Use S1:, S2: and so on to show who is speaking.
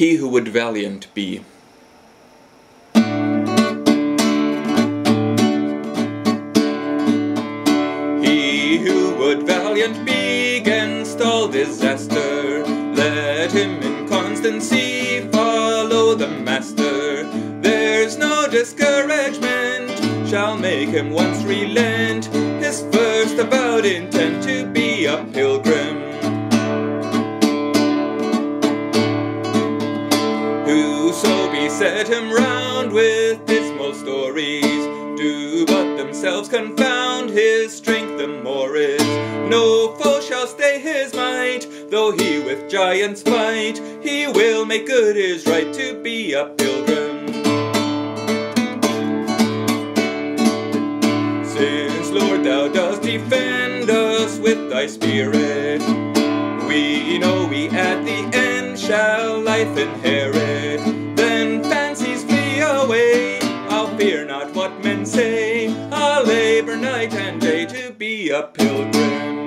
S1: he who would valiant be. He who would valiant be against all disaster, let him in constancy follow the Master. There's no discouragement shall make him once relent his first avowed intent to be a pilgrim. Beset him round with dismal stories, do but themselves confound his strength the more is. No foe shall stay his might, though he with giants fight, he will make good his right to be a pilgrim. Since, Lord, thou dost defend us with thy spirit, we know we at the end shall life inherit. Not what men say, I'll labor night and day to be a pilgrim.